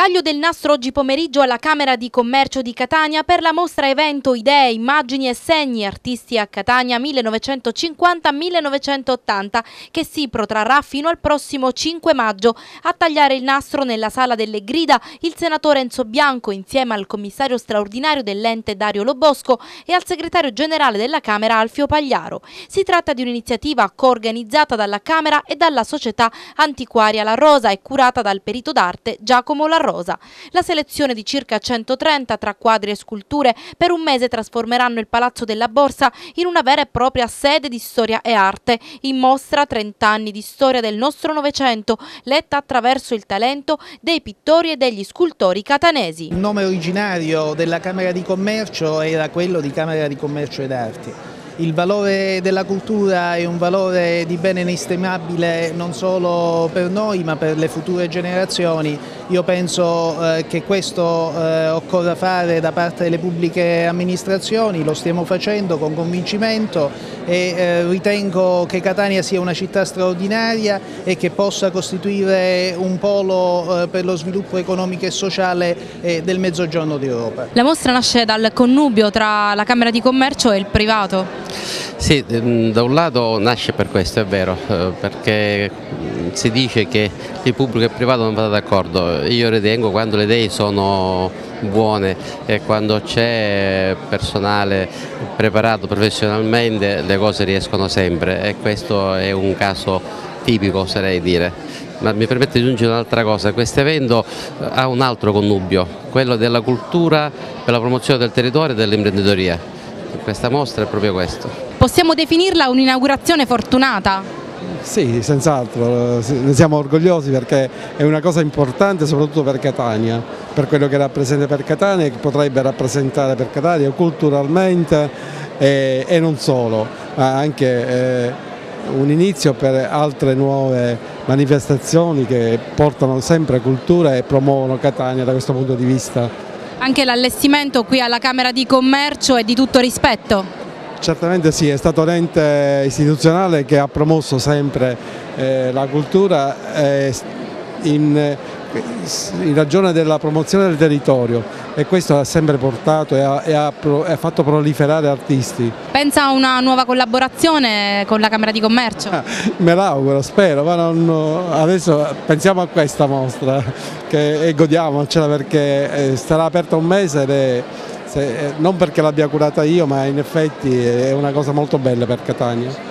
Taglio del nastro oggi pomeriggio alla Camera di Commercio di Catania per la mostra evento Idee, immagini e segni artisti a Catania 1950-1980 che si protrarrà fino al prossimo 5 maggio. A tagliare il nastro nella sala delle grida il senatore Enzo Bianco insieme al commissario straordinario dell'ente Dario Lobosco e al segretario generale della Camera Alfio Pagliaro. Si tratta di un'iniziativa coorganizzata dalla Camera e dalla società antiquaria La Rosa e curata dal perito d'arte Giacomo La Rosa. Rosa. La selezione di circa 130 tra quadri e sculture per un mese trasformeranno il Palazzo della Borsa in una vera e propria sede di storia e arte. In mostra 30 anni di storia del nostro Novecento, letta attraverso il talento dei pittori e degli scultori catanesi. Il nome originario della Camera di Commercio era quello di Camera di Commercio ed Arti il valore della cultura è un valore di bene inestimabile non solo per noi ma per le future generazioni. Io penso eh, che questo eh, occorra fare da parte delle pubbliche amministrazioni, lo stiamo facendo con convincimento e eh, ritengo che Catania sia una città straordinaria e che possa costituire un polo eh, per lo sviluppo economico e sociale eh, del mezzogiorno d'Europa. La mostra nasce dal connubio tra la Camera di Commercio e il privato. Sì, mm, da un lato nasce per questo, è vero, perché si dice che il pubblico e il privato non vanno d'accordo. Io ritengo quando le idee sono buone e quando c'è personale preparato professionalmente le cose riescono sempre e questo è un caso tipico oserei dire. Ma mi permette di aggiungere un'altra cosa, questo evento eh, ha un altro connubio, quello della cultura per la promozione del territorio e dell'imprenditoria questa mostra è proprio questo. Possiamo definirla un'inaugurazione fortunata? Sì, senz'altro, ne siamo orgogliosi perché è una cosa importante soprattutto per Catania, per quello che rappresenta per Catania e che potrebbe rappresentare per Catania culturalmente e, e non solo, ma anche eh, un inizio per altre nuove manifestazioni che portano sempre cultura e promuovono Catania da questo punto di vista. Anche l'allestimento qui alla Camera di Commercio è di tutto rispetto? Certamente sì, è stato un ente istituzionale che ha promosso sempre eh, la cultura eh, in, in ragione della promozione del territorio e questo ha sempre portato e ha, e ha, ha fatto proliferare artisti. Pensa a una nuova collaborazione con la Camera di Commercio? Ah, me l'auguro, spero, ma non, adesso pensiamo a questa mostra che, e godiamocela perché eh, starà aperta un mese è, se, non perché l'abbia curata io ma in effetti è una cosa molto bella per Catania.